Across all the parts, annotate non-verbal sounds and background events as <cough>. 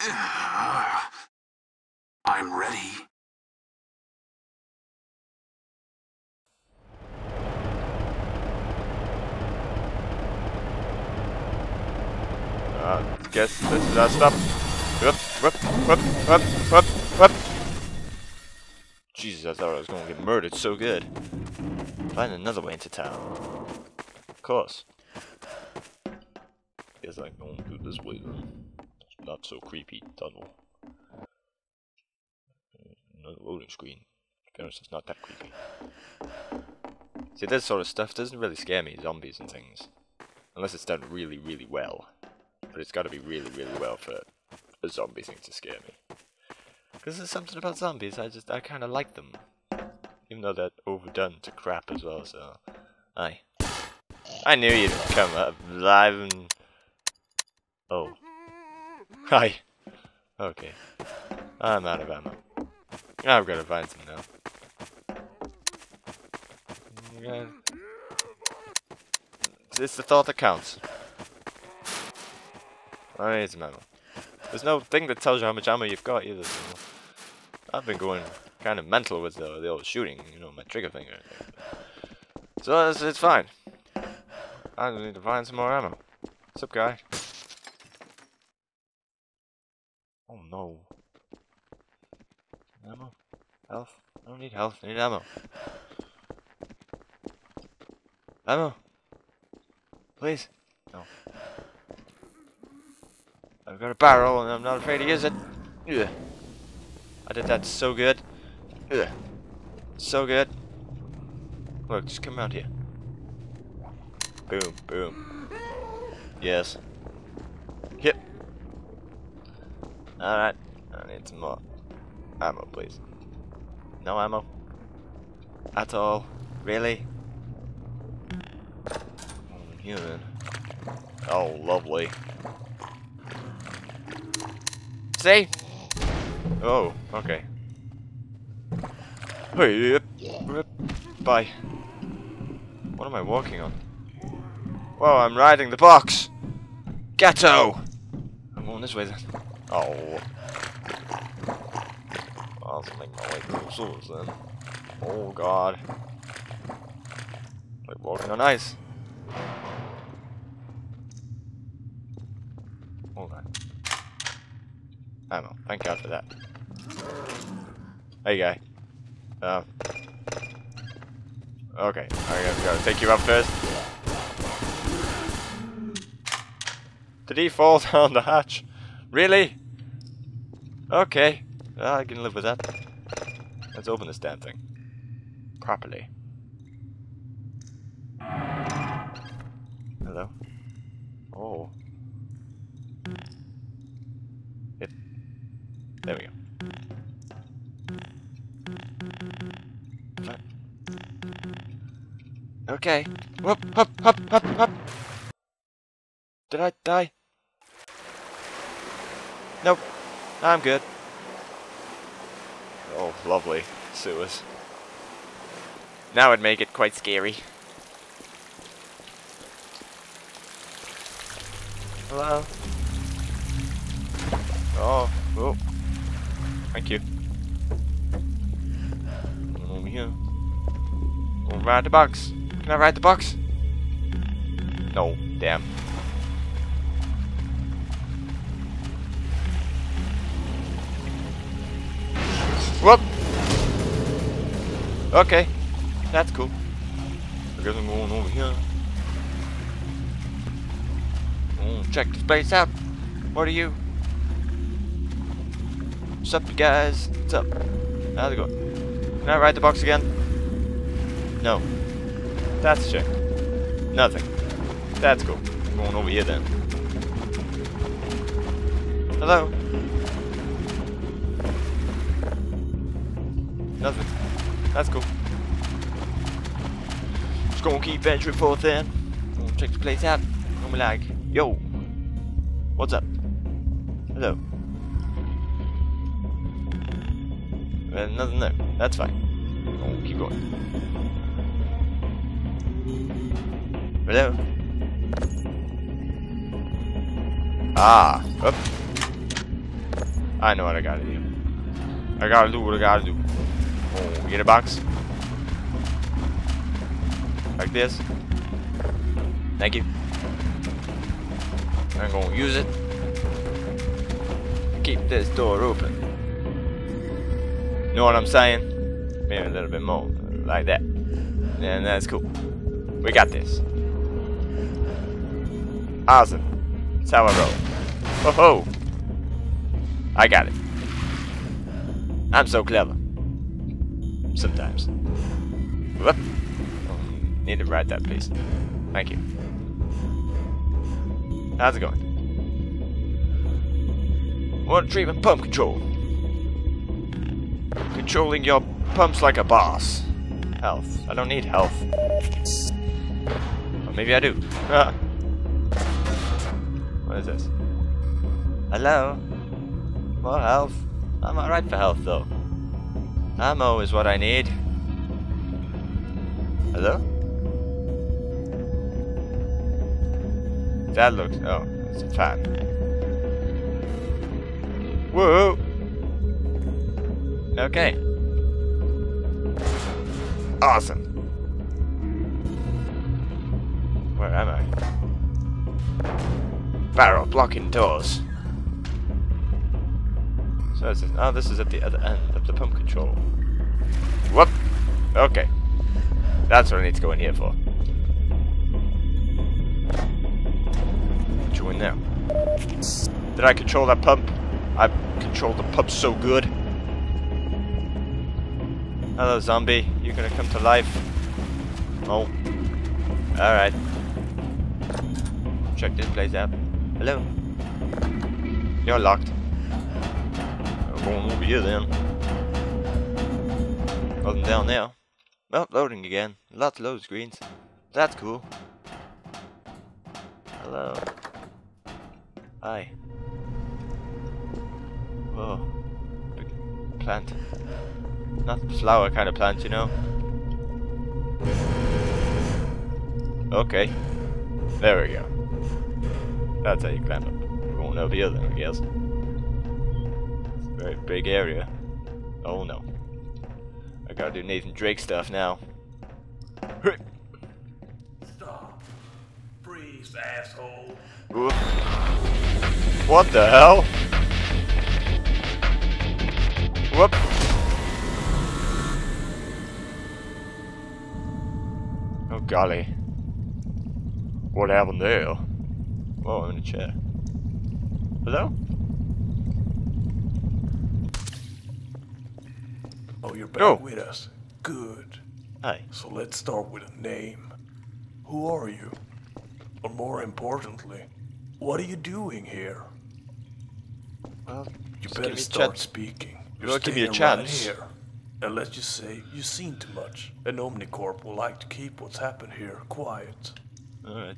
<sighs> I'm ready. Uh, guess this is our stop. Whoop, whoop, whoop, whoop, whoop, whoop. Jesus, I thought I was going to get murdered so good. Find another way into town. Of course. Guess I'm going through this way then. Not so creepy tunnel. Mm, Another loading screen. Honest, it's not that creepy. See, this sort of stuff doesn't really scare me, zombies and things. Unless it's done really, really well. But it's got to be really, really well for a zombie thing to scare me. Because there's something about zombies, I just, I kind of like them. Even though they're overdone to crap as well, so... Aye. I knew you'd come up live and... Oh. Hi. Okay. I'm out of ammo. I've got to find some now. It's the thought that counts. I need some ammo. There's no thing that tells you how much ammo you've got either. So I've been going kind of mental with the, the old shooting, you know, my trigger finger. So it's, it's fine. I need to find some more ammo. What's up, guy? Oh no. Ammo? Health? I don't need health, I need ammo. Ammo? Please? No. I've got a barrel and I'm not afraid to use it. Ugh. I did that so good. Ugh. So good. Look, just come out here. Boom, boom. Yes. Yep. Alright. I need some more ammo, please. No ammo? At all? Really? Human. Oh, lovely. See? Oh, okay. Bye. What am I walking on? Whoa, I'm riding the box! Ghetto! I'm going this way then. Oh. Make my. Oh god. Like walking on ice. Hold on. Ammo. Thank God for that. Hey guy. Um. Okay. I gotta take you up first. Did he fall <laughs> down the hatch? Really? Okay. Ah, I can live with that. Let's open this damn thing. Properly. Hello? Oh. It. There we go. Okay. Whoop, hop, hop, hop, hop. Did I die? Nope. I'm good. Oh, lovely. Sewers. Now it'd make it quite scary. Hello? Oh, oh. Thank you. Over here. I'll ride the box. Can I ride the box? No, damn. Okay, that's cool. I guess I'm going over here. Check this place out. What are you? What's up, you guys? What's up? How's it going? Can I ride the box again? No. That's a check. Nothing. That's cool. I'm going over here then. Hello? Nothing. That's cool. Just gonna keep venturing forth then. Check the place out. I'm like, yo, what's up? Hello. Uh, nothing there. That's fine. Keep going. Hello. Ah. Up. I know what I gotta do. I gotta do what I gotta do. Oh, get a box. Like this. Thank you. I'm gonna use it. Keep this door open. Know what I'm saying? Maybe a little bit more. Like that. And that's cool. We got this. Awesome. That's how I roll. Oh ho! I got it. I'm so clever. Sometimes. Whoop. Need to write that, please. Thank you. How's it going? Water treatment pump control. Controlling your pumps like a boss. Health. I don't need health. Or maybe I do. <laughs> What is this? Hello? More health? I'm alright for health though. Ammo is what I need. Hello? That looks... Oh, it's a fan. Whoa! Okay. Awesome. Where am I? Barrel blocking doors. So is this, oh, this is at the other end of the pump control. Whoop! Okay. That's what I need to go in here for. Join now. Did I control that pump? I controlled the pump so good. Hello, zombie. You're gonna come to life? Oh. Alright. Check this place out. Hello. You're locked. I'm going over here then. Nothing down there. Oh, loading again. Lots of load screens. That's cool. Hello. Hi. Whoa. Plant. Not flower kind of plant, you know. Okay. There we go. That's how you climb up. We're going over here then, I guess. Very big area. Oh no. I gotta do Nathan Drake stuff now. Stop. Freeze, asshole. What the hell? Whoop. Oh golly. What happened there? Oh, I'm in a chair. Hello? You're back Oh. with us. Good. Hi. So let's start with a name. Who are you? Or more importantly, what are you doing here? Well, You better start speaking. You're Well, give me a right chance. here. And let's just say you've seen too much. An Omnicorp will like to keep what's happened here quiet. Alright.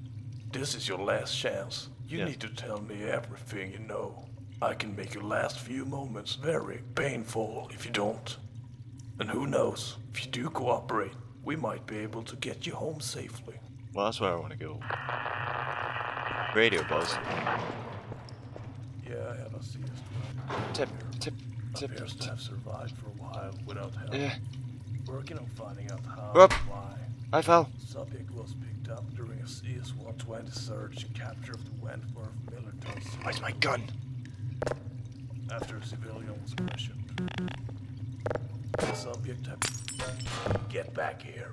This is your last chance. You Yeah. need to tell me everything you know. I can make your last few moments very painful if you don't. And who knows, if you do cooperate, we might be able to get you home safely. Well, that's where I want to go. Radio buzz. Yeah, I have a CS Tip, tip, tip, appears to have survived for a while without help. Yeah. Working on finding out how Whoop. and why. I fell. Subject was picked up during a CS-120 search and capture of the Wentworth military Where's my gun? after a civilian was questioned. Subject. Get back here.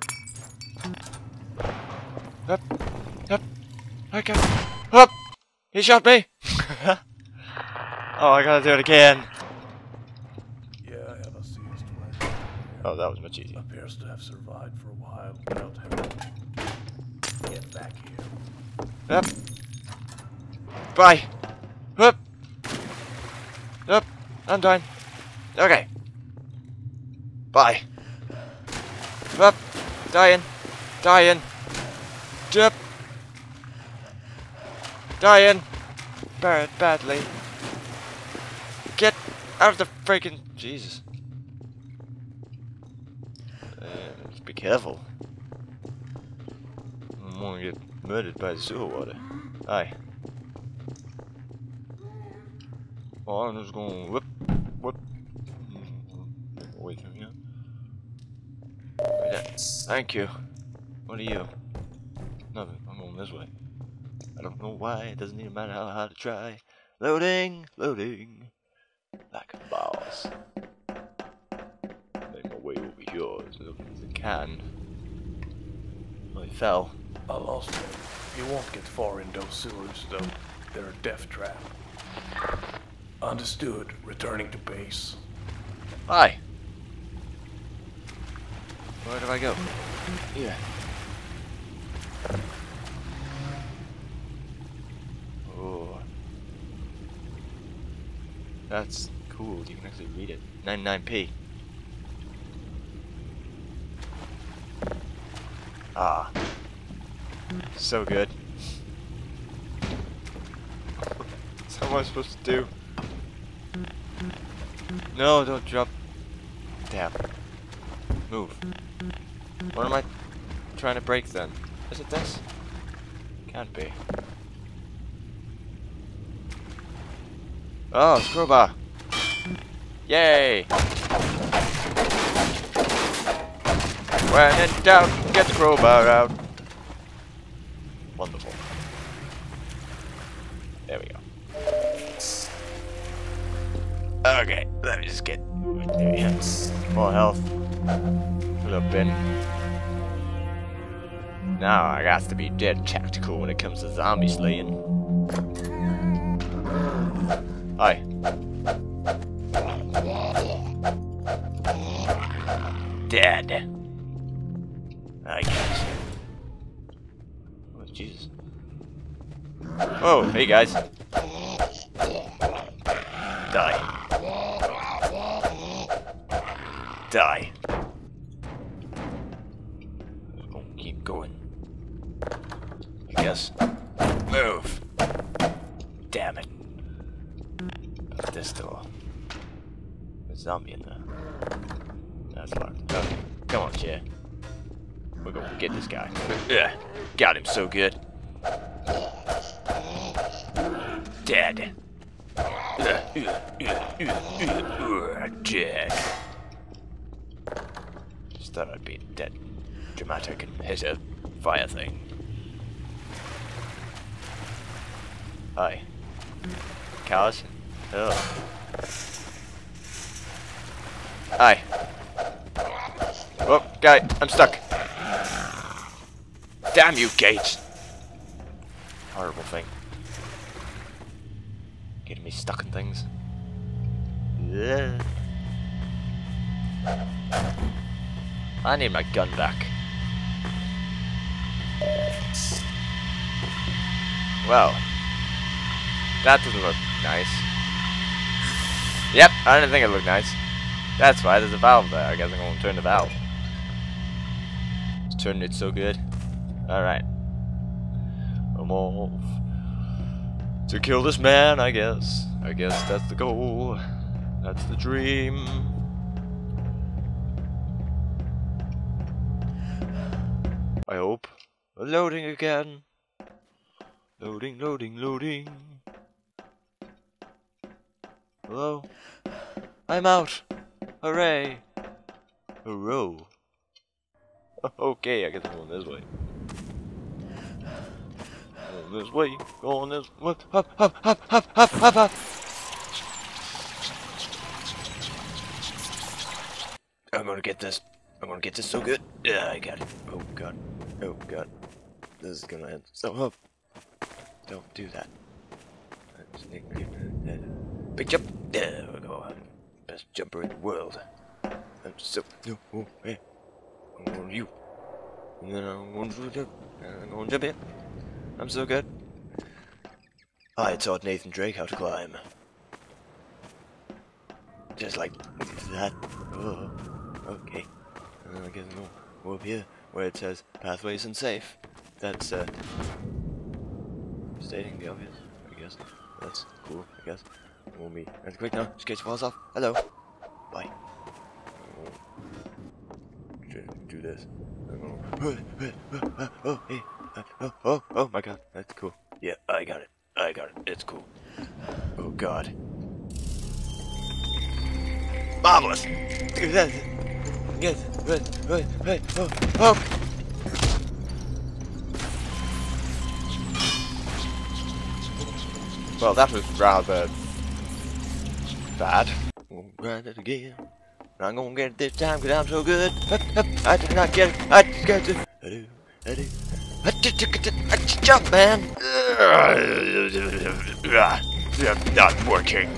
Up, up, okay, up. He shot me. <laughs> oh, I gotta do it again. Yeah, I have a CS-20. Oh, that was much easier. Appears to have survived for a while without help. Get back here. Up. Bye. Up. Up. I'm done. Okay. Bye. Up. Dying. Dying. Dip. Dying. Bad, badly. Get out of the freaking Jesus. Uh, be careful. I don't want to get murdered by the sewer water. Aye. Oh, I'm just going whoop, what? Mm, Away from you. Right there. Thank you. What are you? Nothing. I'm going this way. I don't know why. It doesn't even matter how hard to try. Loading, loading. Like a boss. Make my way over here as little as I can. Oh, I fell. I lost him. You won't get far in those sewers, though. They're a death trap. Understood. Returning to base. Hi. Where do I go? Here. Oh. That's cool. You can actually read it. 99p. Ah. So good. <laughs> What's am I supposed to do? No, don't drop. Damn. Move. What am I trying to break then? Is it this? Can't be. Oh, crowbar. Yay! When in doubt, get the crowbar out. Wonderful. There we go. Okay, let me just get more health. Fill up bin. Now I got to be dead tactical when it comes to zombie slaying. Hi. Dead. I guess. Oh, Jesus. Oh, hey guys. Die. Die. Guess. Move. Damn it. This door? A zombie in there. That's locked. Okay. Come on, chair. We're gonna get this guy. Yeah. Got him so good. Dead. Dead. Just thought I'd be dead dramatic and hit a fire thing. Hi. Cows? Oh. Hi. Oh, guy, I'm stuck. Damn you, gate! Horrible thing. Getting me stuck in things. Yeah. I need my gun back. Well, that doesn't look nice. Yep, I didn't think it looked nice. That's why there's a valve there. I guess I'm gonna turn the valve. It's turned it so good. Alright. I'm off. To kill this man, I guess. I guess that's the goal. That's the dream. I hope. Loading again. Loading, loading, loading. Hello? I'm out! Hooray! Hurrow. Okay, I guess I'm going this way. Going this way, going this way. Up, up, up, up, up, up, up. I'm gonna get this. I'm gonna get this so good. Yeah, I got it. Oh god. Oh god. This is gonna end so up. Don't do that. Big jump. There we go. Best jumper in the world. I'm so no oh, hey. To you. And then I'm going to I'm to jump in. I'm so good. I taught Nathan Drake how to climb. Just like that. Oh, okay. And then I guess I'll go up here where it says pathways and safe. That's uh stating the obvious, I guess. That's cool, I guess. We'll be and quick now, just get your falls off. Hello. Bye. Do this. Oh, hey. Oh, oh, oh my god, that's cool. Yeah, I got it. I got it. It's cool. Oh god. Marvelous. Yes, right, right, right. Oh, oh. Well, that was rather bad. We'll grind it again. I'm gonna get it this time because I'm so good. I did not get it. I just got to. I do. I do. I just, I just jump, man. Not working.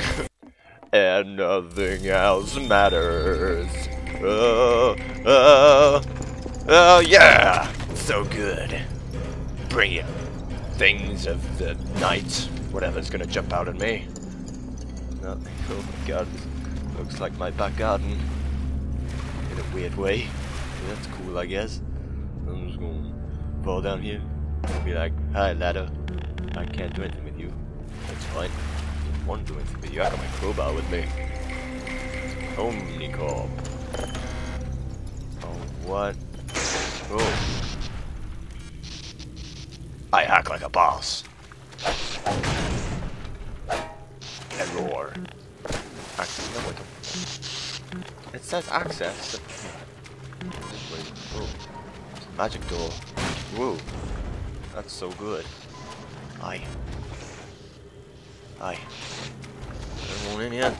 and nothing else matters. Oh, oh, oh, yeah! So good. Brilliant. Things of the night. Whatever's gonna jump out at me. Oh my god. this Looks like my back garden. In a weird way. That's cool, I guess. I'm just gonna fall down here. And be like, hi, ladder. I can't do anything with you. That's fine. I don't want to do anything with you. I got my crowbar with me. Omnicorp. Oh, what? Oh. I act like a boss. Roar. Actually, no. It says access. Wait. Magic door. Whoa. That's so good. Aye. Aye. There's one in here.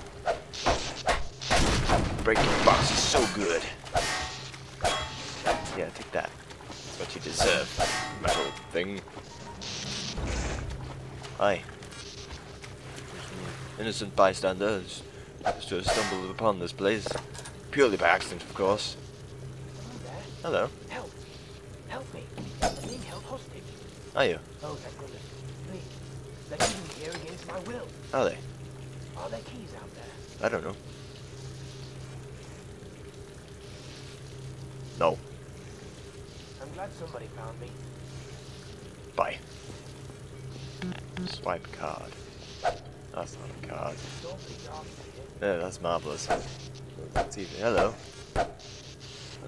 Breaking box is so good. Yeah, take that. That's what you deserve, that metal thing. Aye. Innocent bystanders just to have stumbled upon this place. Purely by accident, of course. Hello. Help! Help me! I'm being held hostage. Are you? Oh, thank goodness. Please. They're keeping me here against my will. Are they? Are there keys out there? I don't know. No. I'm glad somebody found me. Bye. Swipe card. That's not a card. Yeah, that's marvelous. That's easy. Hello.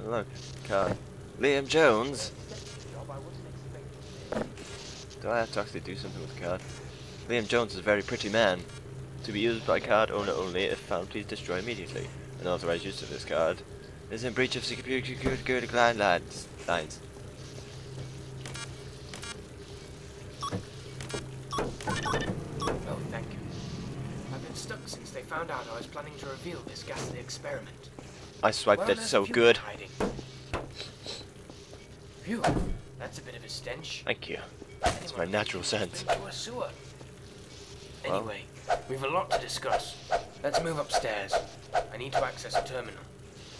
Look, card. Liam Jones. Do I have to actually do something with the card? Liam Jones is a very pretty man. To be used by card owner only. If found, please destroy immediately. Unauthorized use of this card is in breach of security security guidelines. Lines. Oh, thank you. I've been stuck since they found out I was planning to reveal this ghastly experiment. I swiped it so good. hiding? Phew, that's a bit of a stench. Thank you. It's my natural scent. Into a sewer. Well. Anyway, we've a lot to discuss. Let's move upstairs. I need to access a terminal.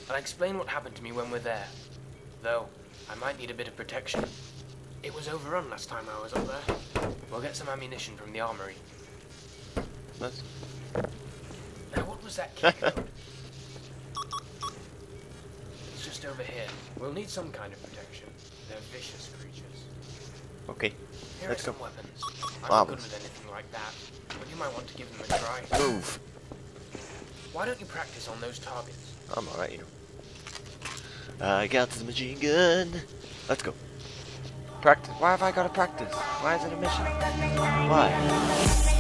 I'll explain what happened to me when we're there. Though, I might need a bit of protection. It was overrun last time I was up there. We'll get some ammunition from the armory. What was that <laughs> key code? it's just over here. We'll need some kind of protection. They're vicious creatures. okay. Here Let's are go. some weapons. I'm not good with anything like that, but you might want to give them a try. Move. Why don't you practice on those targets? I'm alright, you know. I got the machine gun. Let's go. Practice. Why have I got to practice? Why is it a mission? Why?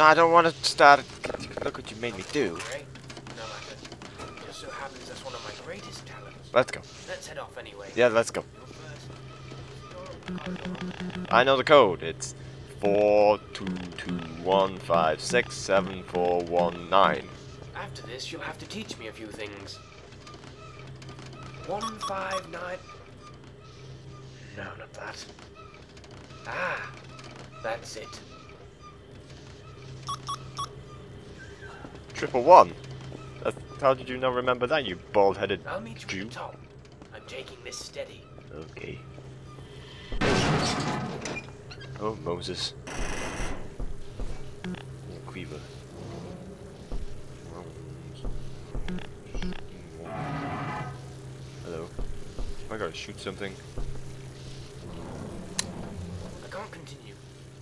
No, I don't want to start. Look what you made me do. No matter. Just so happens that's one of my greatest talents. Let's go. Let's head off anyway. Yeah, let's go. I know the code. It's four two two one five six seven four one nine. After this, you'll have to teach me a few things. One five nine. No, not that. Ah, that's it. Triple one. How did you not remember that, you bald-headed I'll meet you Jew? at the top. I'm taking this steady. Okay. Oh, Moses. Quiver. Hello. I gotta shoot something. I can't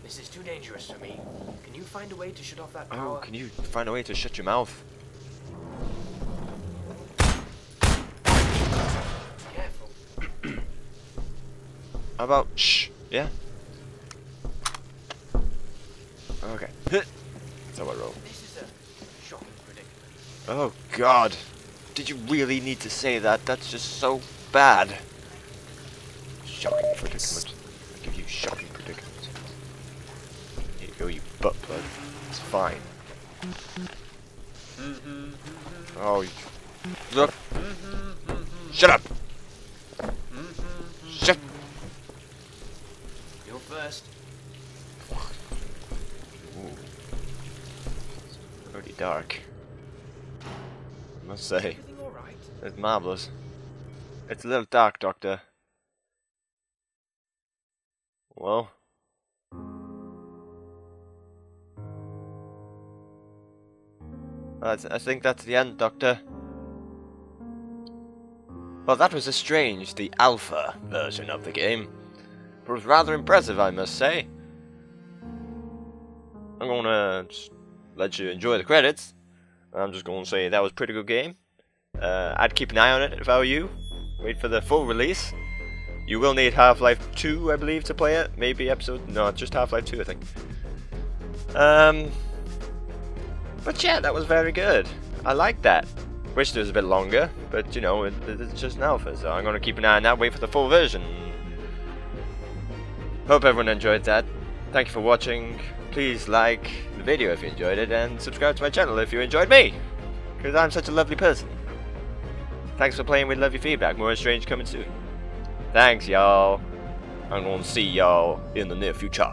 This is too dangerous for me. Can you find a way to shut off that oh, power? Oh, can you find a way to shut your mouth? Careful. <clears throat> How about shh? Yeah. Okay. <laughs> That's how I roll. This is a shocking predicament. Oh God! Did you really need to say that? That's just so bad. Shocking predicament. I give you shocking predicament. Here you go, you butt plug. It's fine. Oh, look! Shut up! Shut. You're first. It's pretty dark. I must say. It's marvelous. It's a little dark, Doctor. Well. That's, I think that's the end, Doctor. Well, that was a strange, the alpha version of the game. But it was rather impressive, I must say. I'm gonna let you enjoy the credits. I'm just gonna say that was a pretty good game. Uh, I'd keep an eye on it if I were you. Wait for the full release. You will need Half-Life 2, I believe, to play it. Maybe episode... No, just Half-Life 2, I think. Um... But yeah, that was very good. I like that. Wish it was a bit longer, but you know, it, it's just an alpha, so I'm gonna keep an eye on that, wait for the full version. Hope everyone enjoyed that. Thank you for watching. Please like the video if you enjoyed it, and subscribe to my channel if you enjoyed me. Because I'm such a lovely person. Thanks for playing with Love Your Feedback. More Estranged coming soon. Thanks, y'all. I'm gonna see y'all in the near future.